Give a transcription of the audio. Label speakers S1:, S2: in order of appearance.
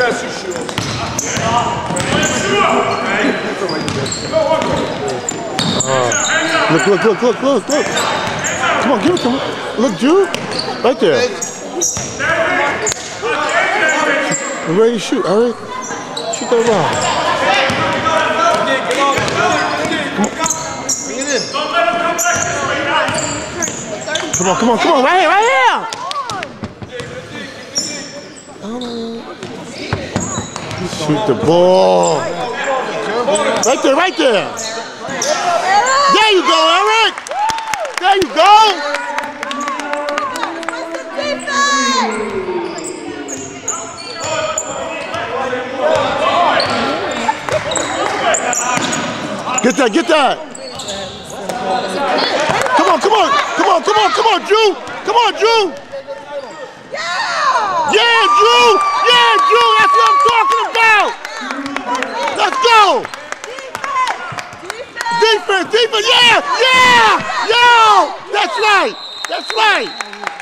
S1: Yes, you should. Uh, look, look, look, look, look, look. Come on, give it to me. Look, Jude. Right there. I'm ready to shoot, all right? Shoot that round. Come on, come on, come on, right here, right here! Oh. Shoot the ball. Right there, right there. There you go, Eric. There you go. Get that, get that. Come on, come on, come on, come on, come on, Drew. Come on, Drew. Yeah, Drew. Yeah, Drew. That's what I'm talking about. Let's go. Defense. Yeah, yeah. Yo, that's right. That's right.